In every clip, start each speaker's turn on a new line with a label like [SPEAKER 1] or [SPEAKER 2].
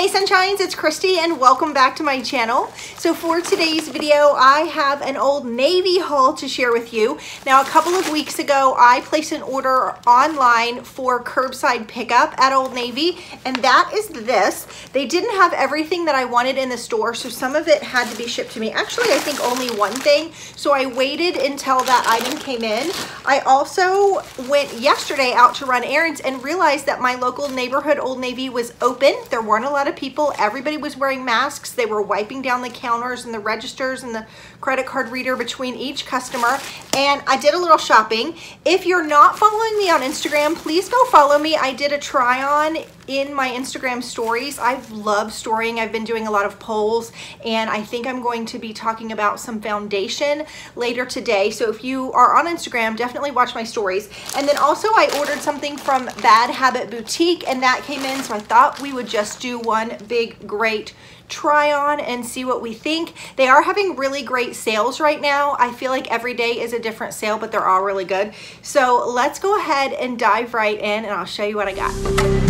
[SPEAKER 1] Hey Sunshines, it's Kristy and welcome back to my channel. So for today's video, I have an Old Navy haul to share with you. Now a couple of weeks ago, I placed an order online for curbside pickup at Old Navy and that is this. They didn't have everything that I wanted in the store, so some of it had to be shipped to me. Actually, I think only one thing, so I waited until that item came in. I also went yesterday out to run errands and realized that my local neighborhood Old Navy was open. There weren't a lot of of people. Everybody was wearing masks. They were wiping down the counters and the registers and the credit card reader between each customer. And I did a little shopping. If you're not following me on Instagram, please go follow me. I did a try on in my Instagram stories. I love storying. I've been doing a lot of polls and I think I'm going to be talking about some foundation later today. So if you are on Instagram, definitely watch my stories. And then also I ordered something from Bad Habit Boutique and that came in. So I thought we would just do one big, great try on and see what we think. They are having really great sales right now. I feel like every day is a different sale, but they're all really good. So let's go ahead and dive right in and I'll show you what I got.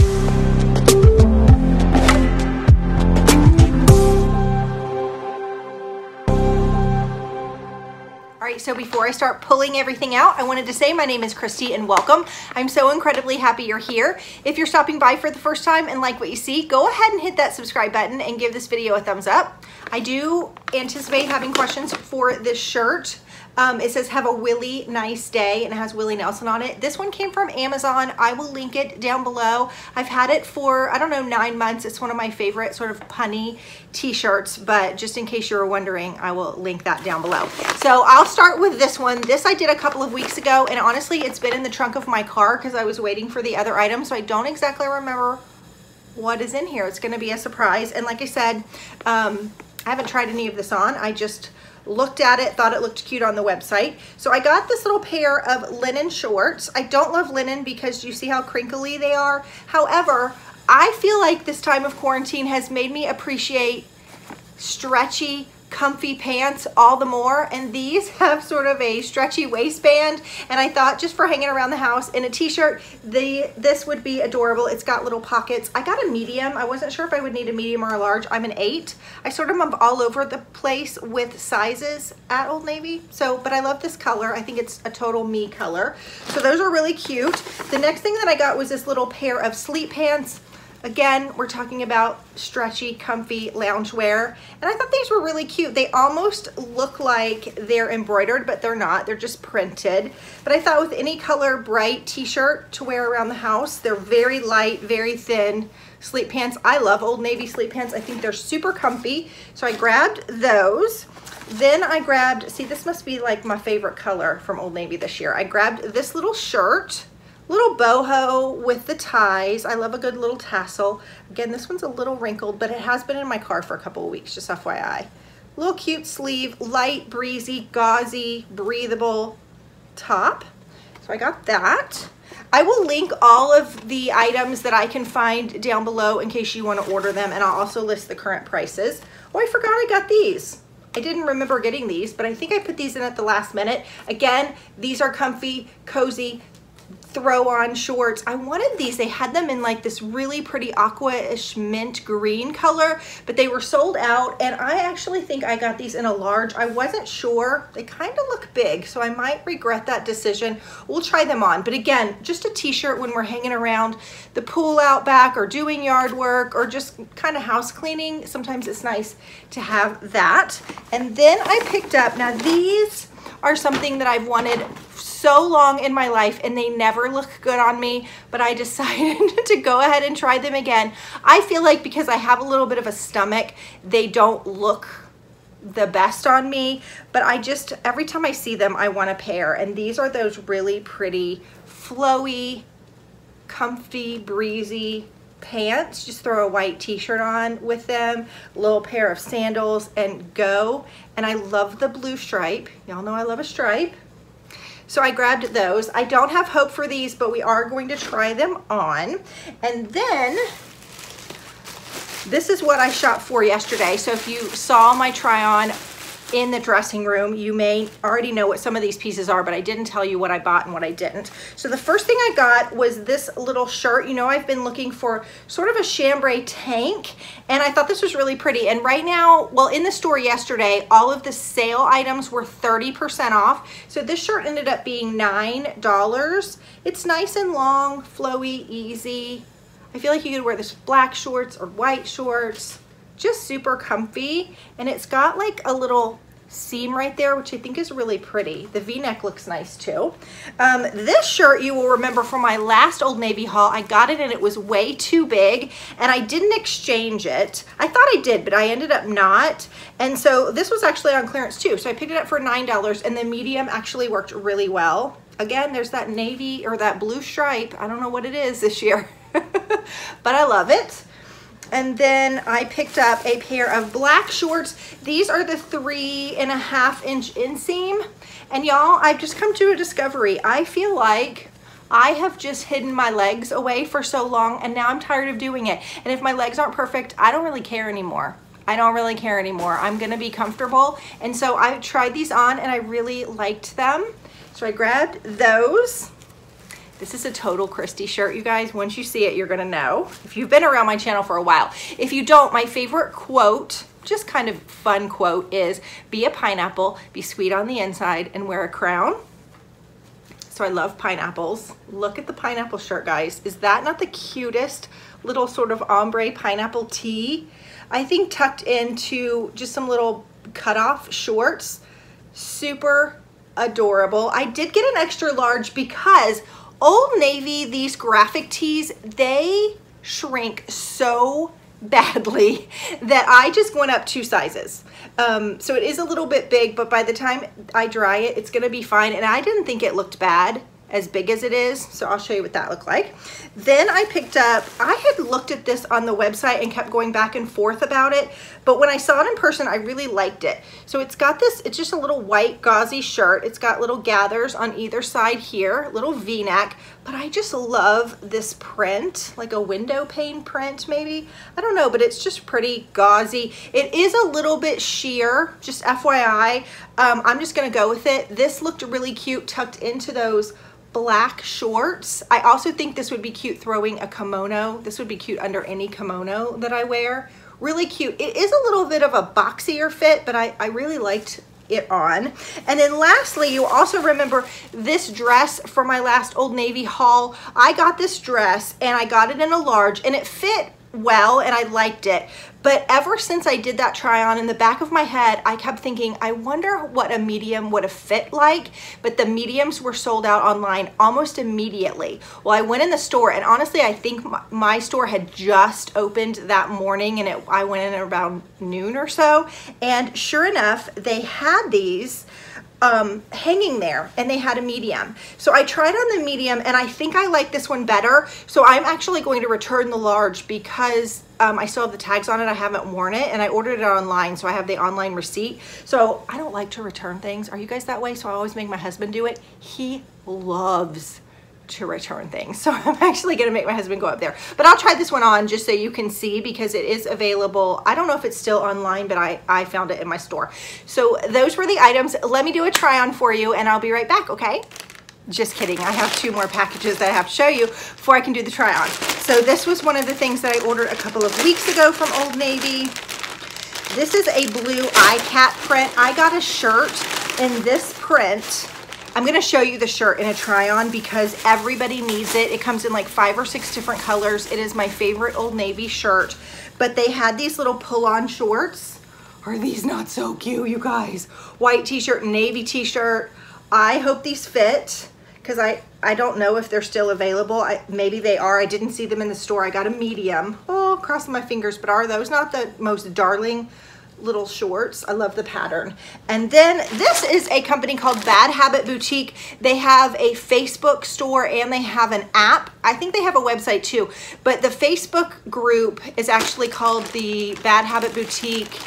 [SPEAKER 1] So before I start pulling everything out, I wanted to say my name is Kristy and welcome. I'm so incredibly happy you're here. If you're stopping by for the first time and like what you see, go ahead and hit that subscribe button and give this video a thumbs up. I do anticipate having questions for this shirt. Um, it says have a Willy nice day and it has Willie Nelson on it. This one came from Amazon. I will link it down below. I've had it for, I don't know, nine months. It's one of my favorite sort of punny t-shirts, but just in case you were wondering, I will link that down below. So I'll start with this one. This I did a couple of weeks ago and honestly, it's been in the trunk of my car because I was waiting for the other items. So I don't exactly remember what is in here. It's gonna be a surprise. And like I said, um, I haven't tried any of this on. I just looked at it, thought it looked cute on the website. So I got this little pair of linen shorts. I don't love linen because you see how crinkly they are. However, I feel like this time of quarantine has made me appreciate stretchy comfy pants all the more and these have sort of a stretchy waistband and I thought just for hanging around the house in a t-shirt the this would be adorable. It's got little pockets. I got a medium. I wasn't sure if I would need a medium or a large. I'm an eight. I sort of am all over the place with sizes at Old Navy so but I love this color. I think it's a total me color. So those are really cute. The next thing that I got was this little pair of sleep pants Again, we're talking about stretchy, comfy loungewear. And I thought these were really cute. They almost look like they're embroidered, but they're not. They're just printed. But I thought with any color bright t-shirt to wear around the house, they're very light, very thin sleep pants. I love Old Navy sleep pants. I think they're super comfy. So I grabbed those. Then I grabbed, see this must be like my favorite color from Old Navy this year. I grabbed this little shirt Little boho with the ties. I love a good little tassel. Again, this one's a little wrinkled, but it has been in my car for a couple of weeks, just FYI. Little cute sleeve, light, breezy, gauzy, breathable top. So I got that. I will link all of the items that I can find down below in case you want to order them, and I'll also list the current prices. Oh, I forgot I got these. I didn't remember getting these, but I think I put these in at the last minute. Again, these are comfy, cozy, throw on shorts. I wanted these. They had them in like this really pretty aqua-ish mint green color, but they were sold out. And I actually think I got these in a large. I wasn't sure. They kind of look big, so I might regret that decision. We'll try them on. But again, just a t-shirt when we're hanging around the pool out back or doing yard work or just kind of house cleaning. Sometimes it's nice to have that. And then I picked up, now these are something that I've wanted so long in my life and they never look good on me, but I decided to go ahead and try them again. I feel like because I have a little bit of a stomach, they don't look the best on me, but I just, every time I see them, I want a pair. And these are those really pretty, flowy, comfy, breezy pants. Just throw a white t-shirt on with them, little pair of sandals, and go. And I love the blue stripe. Y'all know I love a stripe. So I grabbed those. I don't have hope for these, but we are going to try them on. And then this is what I shot for yesterday. So if you saw my try on, in the dressing room. You may already know what some of these pieces are, but I didn't tell you what I bought and what I didn't. So the first thing I got was this little shirt. You know, I've been looking for sort of a chambray tank, and I thought this was really pretty. And right now, well, in the store yesterday, all of the sale items were 30% off. So this shirt ended up being $9. It's nice and long, flowy, easy. I feel like you could wear this with black shorts or white shorts just super comfy. And it's got like a little seam right there, which I think is really pretty. The v-neck looks nice too. Um, this shirt you will remember from my last Old Navy haul. I got it and it was way too big and I didn't exchange it. I thought I did, but I ended up not. And so this was actually on clearance too. So I picked it up for $9 and the medium actually worked really well. Again, there's that navy or that blue stripe. I don't know what it is this year, but I love it. And then I picked up a pair of black shorts. These are the three and a half inch inseam. And y'all, I've just come to a discovery. I feel like I have just hidden my legs away for so long and now I'm tired of doing it. And if my legs aren't perfect, I don't really care anymore. I don't really care anymore. I'm gonna be comfortable. And so I tried these on and I really liked them. So I grabbed those. This is a total Kristy shirt, you guys. Once you see it, you're gonna know. If you've been around my channel for a while. If you don't, my favorite quote, just kind of fun quote is, be a pineapple, be sweet on the inside, and wear a crown. So I love pineapples. Look at the pineapple shirt, guys. Is that not the cutest little sort of ombre pineapple tee? I think tucked into just some little cutoff shorts. Super adorable. I did get an extra large because Old Navy, these graphic tees, they shrink so badly that I just went up two sizes. Um, so it is a little bit big, but by the time I dry it, it's gonna be fine. And I didn't think it looked bad as big as it is. So I'll show you what that looked like. Then I picked up, I had looked at this on the website and kept going back and forth about it. But when I saw it in person, I really liked it. So it's got this, it's just a little white gauzy shirt. It's got little gathers on either side here, little v-neck. But I just love this print, like a window pane print maybe. I don't know, but it's just pretty gauzy. It is a little bit sheer, just FYI. Um, I'm just gonna go with it. This looked really cute tucked into those black shorts. I also think this would be cute throwing a kimono. This would be cute under any kimono that I wear. Really cute. It is a little bit of a boxier fit, but I, I really liked it on. And then lastly, you also remember this dress for my last Old Navy haul. I got this dress and I got it in a large and it fit well and I liked it. But ever since I did that try on in the back of my head, I kept thinking, I wonder what a medium would have fit like, but the mediums were sold out online almost immediately. Well, I went in the store and honestly, I think my store had just opened that morning and it, I went in around noon or so. And sure enough, they had these um, hanging there and they had a medium. So I tried on the medium and I think I like this one better. So I'm actually going to return the large because um, I still have the tags on it. I haven't worn it and I ordered it online. So I have the online receipt. So I don't like to return things. Are you guys that way? So I always make my husband do it. He loves to return things. So I'm actually gonna make my husband go up there. But I'll try this one on just so you can see because it is available. I don't know if it's still online, but I, I found it in my store. So those were the items. Let me do a try on for you and I'll be right back, okay? Just kidding, I have two more packages that I have to show you before I can do the try on. So this was one of the things that I ordered a couple of weeks ago from Old Navy. This is a blue ikat print. I got a shirt in this print I'm gonna show you the shirt in a try on because everybody needs it. It comes in like five or six different colors. It is my favorite Old Navy shirt, but they had these little pull on shorts. Are these not so cute, you guys? White t-shirt, navy t-shirt. I hope these fit because I, I don't know if they're still available. I, maybe they are. I didn't see them in the store. I got a medium. Oh, crossing my fingers, but are those not the most darling little shorts. I love the pattern. And then this is a company called Bad Habit Boutique. They have a Facebook store and they have an app. I think they have a website too, but the Facebook group is actually called the Bad Habit Boutique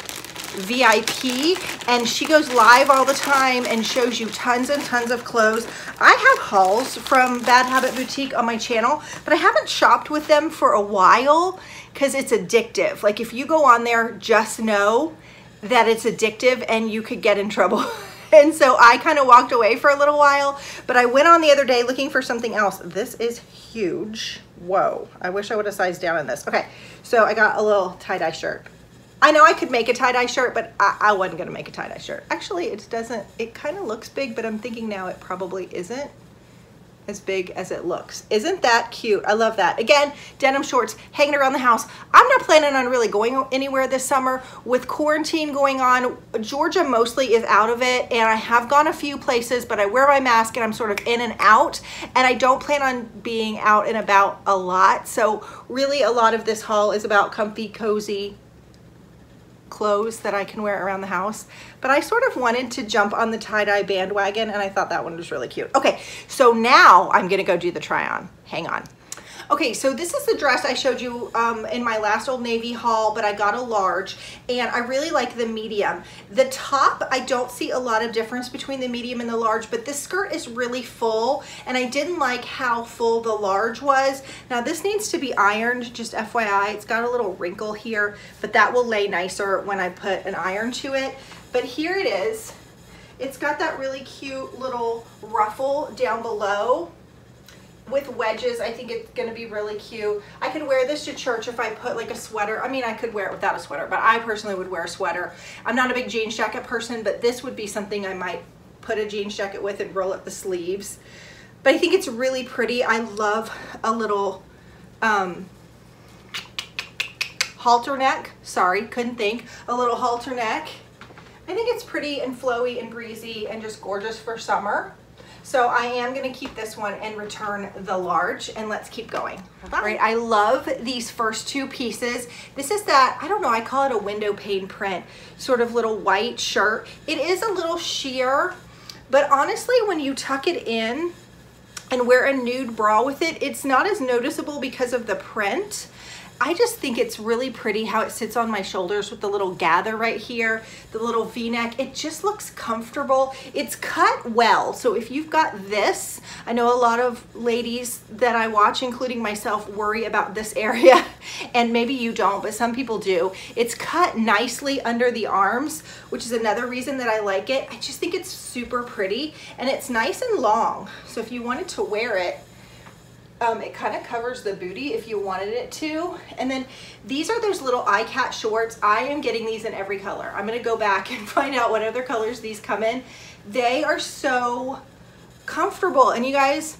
[SPEAKER 1] VIP and she goes live all the time and shows you tons and tons of clothes. I have hauls from Bad Habit Boutique on my channel, but I haven't shopped with them for a while because it's addictive. Like if you go on there, just know that it's addictive and you could get in trouble. and so I kind of walked away for a little while, but I went on the other day looking for something else. This is huge. Whoa, I wish I would have sized down in this. Okay, so I got a little tie-dye shirt. I know I could make a tie-dye shirt, but I, I wasn't gonna make a tie-dye shirt. Actually, it doesn't, it kind of looks big, but I'm thinking now it probably isn't as big as it looks. Isn't that cute? I love that. Again, denim shorts hanging around the house. I'm not planning on really going anywhere this summer. With quarantine going on, Georgia mostly is out of it and I have gone a few places, but I wear my mask and I'm sort of in and out and I don't plan on being out and about a lot. So really a lot of this haul is about comfy, cozy, clothes that I can wear around the house. But I sort of wanted to jump on the tie-dye bandwagon and I thought that one was really cute. Okay, so now I'm gonna go do the try on. Hang on. Okay, so this is the dress I showed you um, in my last Old Navy haul, but I got a large, and I really like the medium. The top, I don't see a lot of difference between the medium and the large, but this skirt is really full, and I didn't like how full the large was. Now, this needs to be ironed, just FYI. It's got a little wrinkle here, but that will lay nicer when I put an iron to it. But here it is. It's got that really cute little ruffle down below with wedges, I think it's gonna be really cute. I could wear this to church if I put like a sweater. I mean, I could wear it without a sweater, but I personally would wear a sweater. I'm not a big jeans jacket person, but this would be something I might put a jeans jacket with and roll up the sleeves. But I think it's really pretty. I love a little um, halter neck. Sorry, couldn't think. A little halter neck. I think it's pretty and flowy and breezy and just gorgeous for summer. So I am gonna keep this one and return the large and let's keep going. All right, I love these first two pieces. This is that, I don't know, I call it a window pane print, sort of little white shirt. It is a little sheer, but honestly, when you tuck it in and wear a nude bra with it, it's not as noticeable because of the print. I just think it's really pretty how it sits on my shoulders with the little gather right here, the little v-neck. It just looks comfortable. It's cut well. So if you've got this, I know a lot of ladies that I watch, including myself, worry about this area and maybe you don't, but some people do. It's cut nicely under the arms, which is another reason that I like it. I just think it's super pretty and it's nice and long. So if you wanted to wear it, um, it kind of covers the booty if you wanted it to. And then these are those little ikat shorts. I am getting these in every color. I'm gonna go back and find out what other colors these come in. They are so comfortable. And you guys,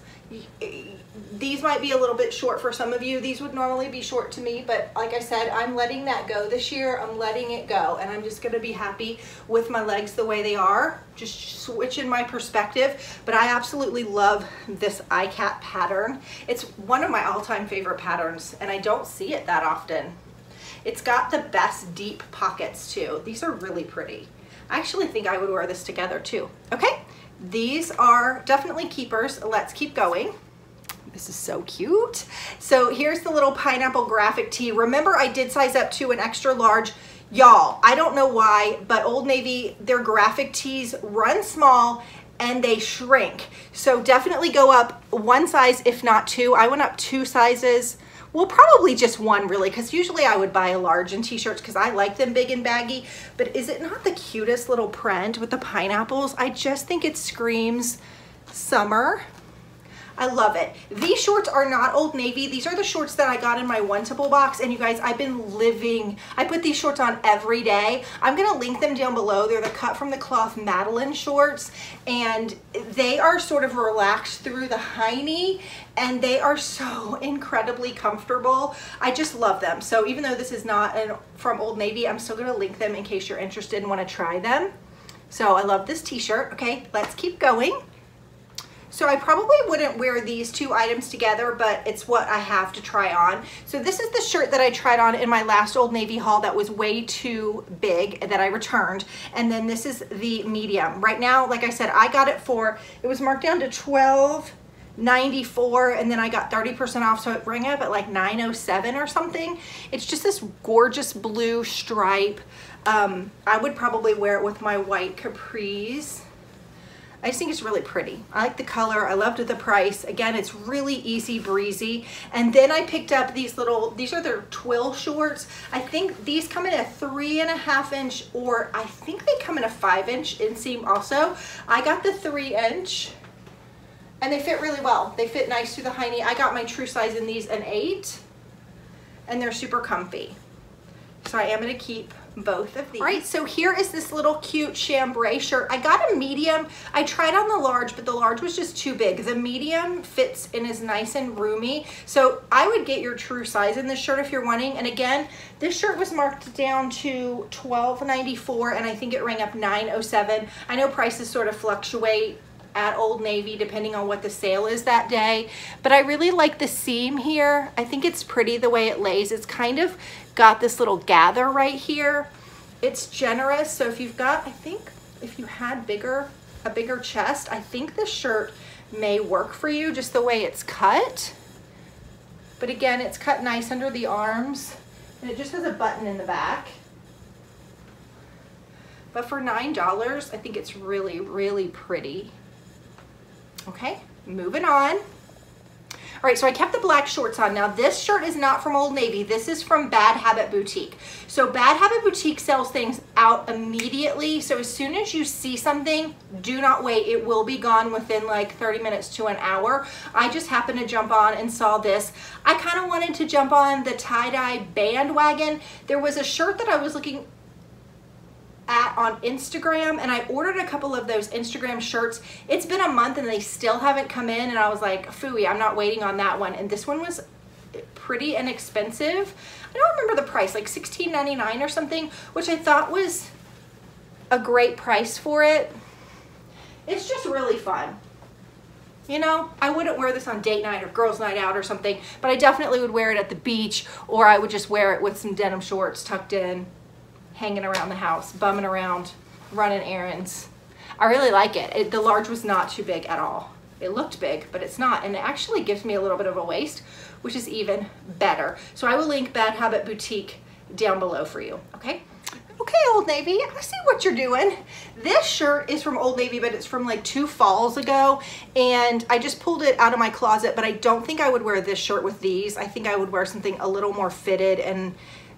[SPEAKER 1] these might be a little bit short for some of you. These would normally be short to me, but like I said, I'm letting that go this year. I'm letting it go, and I'm just gonna be happy with my legs the way they are, just switching my perspective. But I absolutely love this ikat pattern. It's one of my all-time favorite patterns, and I don't see it that often. It's got the best deep pockets too. These are really pretty. I actually think I would wear this together too. Okay, these are definitely keepers. Let's keep going. This is so cute. So here's the little pineapple graphic tee. Remember I did size up to an extra large. Y'all, I don't know why, but Old Navy, their graphic tees run small and they shrink. So definitely go up one size, if not two. I went up two sizes. Well, probably just one really, because usually I would buy a large in t-shirts because I like them big and baggy. But is it not the cutest little print with the pineapples? I just think it screams summer. I love it. These shorts are not Old Navy. These are the shorts that I got in my One-Table box. And you guys, I've been living, I put these shorts on every day. I'm gonna link them down below. They're the Kut from the Kloth Madeline shorts. And they are sort of relaxed through the high knee and they are so incredibly comfortable. I just love them. So even though this is not an, from Old Navy, I'm still gonna link them in case you're interested and wanna try them. So I love this t-shirt. Okay, let's keep going. So I probably wouldn't wear these two items together, but it's what I have to try on. So this is the shirt that I tried on in my last Old Navy haul that was way too big that I returned. And then this is the medium. Right now, like I said, I got it for, it was marked down to 12 94 and then I got 30% off so it rang up at like 907 or something. It's just this gorgeous blue stripe. Um, I would probably wear it with my white capris I just think it's really pretty. I like the color. I loved the price. Again, it's really easy breezy. And then I picked up these little, these are their twill shorts. I think these come in a three and a half inch or I think they come in a five inch inseam also. I got the three inch and they fit really well. They fit nice through the high knee. I got my true size in these an eight and they're super comfy. So I am gonna keep both of these. All right, so here is this little cute chambray shirt. I got a medium. I tried on the large, but the large was just too big. The medium fits and is nice and roomy. So I would get your true size in this shirt if you're wanting. And again, this shirt was marked down to $12.94 and I think it rang up $9.07. I know prices sort of fluctuate at Old Navy depending on what the sale is that day. But I really like the seam here. I think it's pretty the way it lays. It's kind of got this little gather right here. It's generous. So if you've got, I think if you had bigger, a bigger chest, I think this shirt may work for you just the way it's cut. But again, it's cut nice under the arms and it just has a button in the back. But for $9, I think it's really, really pretty. Okay, moving on. Right, so I kept the black shorts on. Now this shirt is not from Old Navy. This is from Bad Habit Boutique. So Bad Habit Boutique sells things out immediately. So as soon as you see something, do not wait. It will be gone within like 30 minutes to an hour. I just happened to jump on and saw this. I kind of wanted to jump on the tie-dye bandwagon. There was a shirt that I was looking at on Instagram and I ordered a couple of those Instagram shirts. It's been a month and they still haven't come in and I was like, phooey, I'm not waiting on that one. And this one was pretty inexpensive. I don't remember the price, like $16.99 or something, which I thought was a great price for it. It's just really fun. You know, I wouldn't wear this on date night or girls night out or something, but I definitely would wear it at the beach or I would just wear it with some denim shorts tucked in hanging around the house, bumming around, running errands. I really like it. it. The large was not too big at all. It looked big, but it's not. And it actually gives me a little bit of a waist, which is even better. So I will link Bad Habit Boutique down below for you, okay? Okay, Old Navy, I see what you're doing. This shirt is from Old Navy, but it's from like two falls ago. And I just pulled it out of my closet, but I don't think I would wear this shirt with these. I think I would wear something a little more fitted and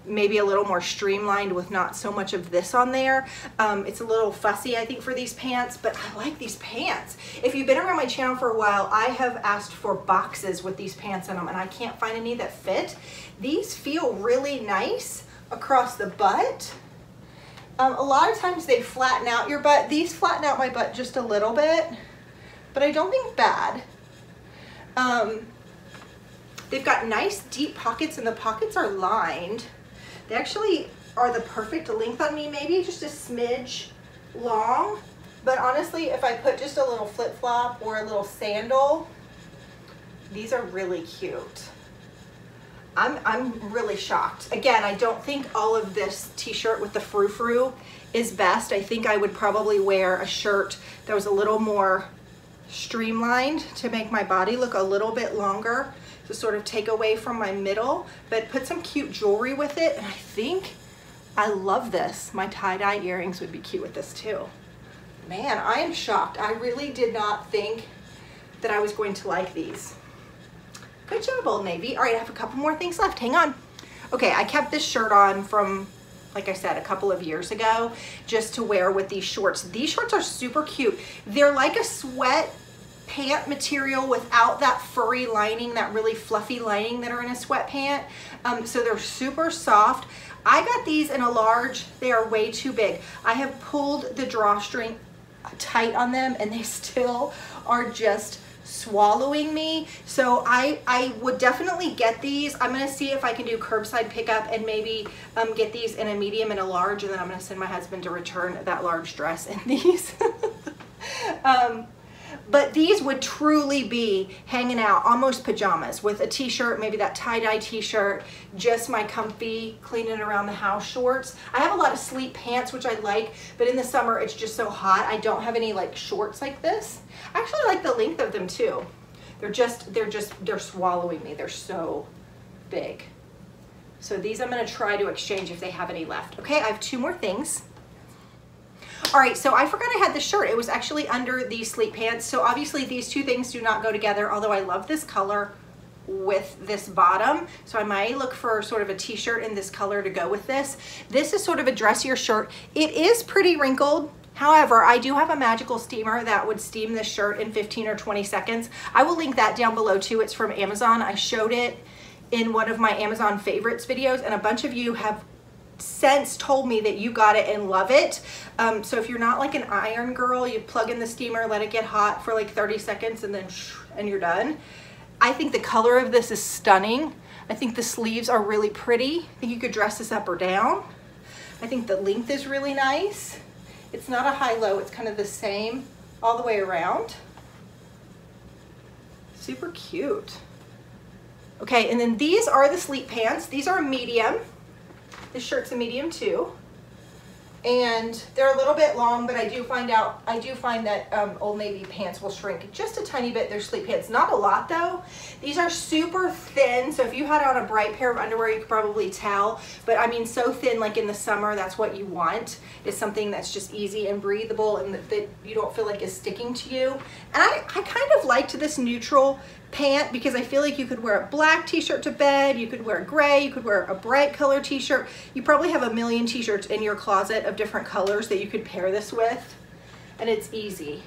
[SPEAKER 1] maybe a little more streamlined with not so much of this on there. Um, it's a little fussy, I think, for these pants, but I like these pants. If you've been around my channel for a while, I have asked for boxes with these pants in them, and I can't find any that fit. These feel really nice across the butt. Um, a lot of times they flatten out your butt. These flatten out my butt just a little bit, but I don't think bad. Um, they've got nice deep pockets and the pockets are lined. They actually are the perfect length on me, maybe just a smidge long. But honestly, if I put just a little flip-flop or a little sandal, these are really cute. I'm, I'm really shocked. Again, I don't think all of this t-shirt with the frou-frou is best. I think I would probably wear a shirt that was a little more streamlined to make my body look a little bit longer to sort of take away from my middle, but put some cute jewelry with it. And I think I love this. My tie-dye earrings would be cute with this too. Man, I am shocked. I really did not think that I was going to like these. Good job, Old Navy. All right, I have a couple more things left. Hang on. Okay, I kept this shirt on from, like I said, a couple of years ago, just to wear with these shorts. These shorts are super cute. They're like a sweat pant material without that furry lining, that really fluffy lining that are in a sweat pant. Um, so they're super soft. I got these in a large. They are way too big. I have pulled the drawstring tight on them and they still are just swallowing me. So I, I would definitely get these. I'm gonna see if I can do curbside pickup and maybe um, get these in a medium and a large and then I'm gonna send my husband to return that large dress in these. um, but these would truly be hanging out, almost pajamas with a t-shirt, maybe that tie-dye t-shirt, just my comfy cleaning around the house shorts. I have a lot of sleep pants, which I like, but in the summer it's just so hot. I don't have any like shorts like this. I actually like the length of them too. They're just, they're just, they're swallowing me. They're so big. So these I'm gonna try to exchange if they have any left. Okay, I have two more things. All right, so I forgot I had the shirt. It was actually under the sleep pants. So obviously these two things do not go together, although I love this color with this bottom. So I might look for sort of a t-shirt in this color to go with this. This is sort of a dressier shirt. It is pretty wrinkled. However, I do have a magical steamer that would steam this shirt in 15 or 20 seconds. I will link that down below too. It's from Amazon. I showed it in one of my Amazon favorites videos and a bunch of you have since told me that you got it and love it. Um, so if you're not like an iron girl, you plug in the steamer, let it get hot for like 30 seconds and then and you're done. I think the color of this is stunning. I think the sleeves are really pretty. I think you could dress this up or down. I think the length is really nice. It's not a high-low, it's kind of the same all the way around. Super cute. Okay, and then these are the sleep pants. These are medium. This shirt's a medium too and they're a little bit long, but I do find out, I do find that um, Old Navy pants will shrink just a tiny bit. They're sleep pants, not a lot though. These are super thin, so if you had on a bright pair of underwear, you could probably tell, but I mean so thin like in the summer, that's what you want, is something that's just easy and breathable and that, that you don't feel like is sticking to you. And I, I kind of liked this neutral pant because I feel like you could wear a black t-shirt to bed, you could wear gray, you could wear a bright color t-shirt. You probably have a million t-shirts in your closet of different colors that you could pair this with and it's easy.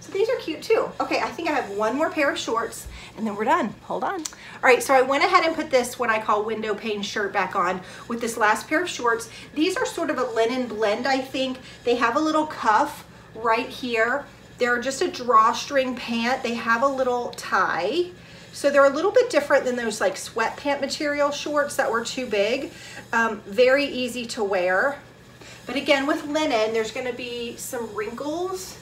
[SPEAKER 1] So these are cute too. Okay, I think I have one more pair of shorts and then we're done. Hold on. All right, so I went ahead and put this, what I call window pane shirt back on with this last pair of shorts. These are sort of a linen blend, I think. They have a little cuff right here they're just a drawstring pant. They have a little tie. So they're a little bit different than those like sweat pant material shorts that were too big. Um, very easy to wear. But again, with linen, there's gonna be some wrinkles.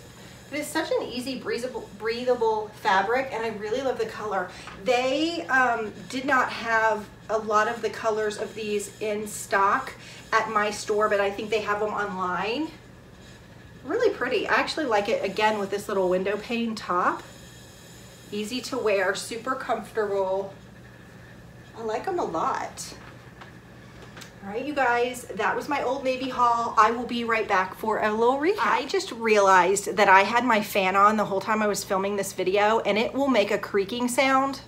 [SPEAKER 1] But it's such an easy breathable, breathable fabric and I really love the color. They um, did not have a lot of the colors of these in stock at my store, but I think they have them online really pretty. I actually like it again with this little window pane top. Easy to wear, super comfortable. I like them a lot. All right, you guys, that was my Old Navy haul. I will be right back for a little recap. I just realized that I had my fan on the whole time I was filming this video and it will make a creaking sound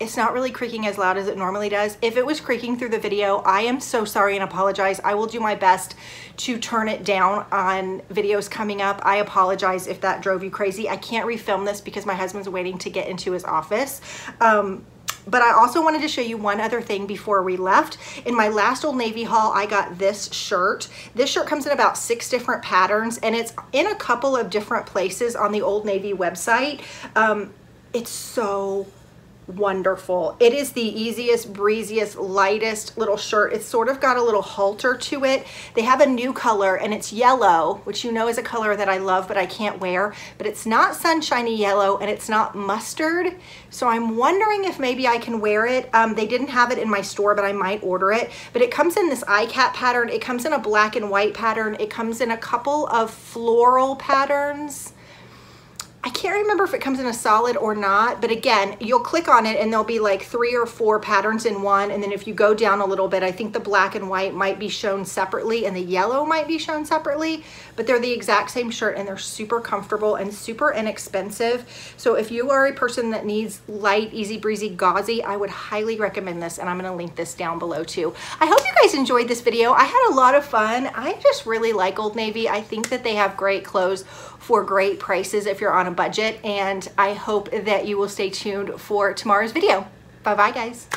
[SPEAKER 1] it's not really creaking as loud as it normally does. If it was creaking through the video, I am so sorry and apologize. I will do my best to turn it down on videos coming up. I apologize if that drove you crazy. I can't refilm this because my husband's waiting to get into his office. Um, but I also wanted to show you one other thing before we left. In my last Old Navy haul, I got this shirt. This shirt comes in about six different patterns and it's in a couple of different places on the Old Navy website. Um, it's so wonderful. It is the easiest, breeziest, lightest little shirt. It's sort of got a little halter to it. They have a new color and it's yellow, which you know is a color that I love but I can't wear, but it's not sunshiny yellow and it's not mustard. So I'm wondering if maybe I can wear it. Um, they didn't have it in my store, but I might order it. But it comes in this eye ikat pattern. It comes in a black and white pattern. It comes in a couple of floral patterns. I can't remember if it comes in a solid or not, but again, you'll click on it and there'll be like three or four patterns in one. And then if you go down a little bit, I think the black and white might be shown separately and the yellow might be shown separately, but they're the exact same shirt and they're super comfortable and super inexpensive. So if you are a person that needs light, easy breezy, gauzy, I would highly recommend this. And I'm gonna link this down below too. I hope you guys enjoyed this video. I had a lot of fun. I just really like Old Navy. I think that they have great clothes for great prices if you're on a budget. And I hope that you will stay tuned for tomorrow's video. Bye-bye, guys.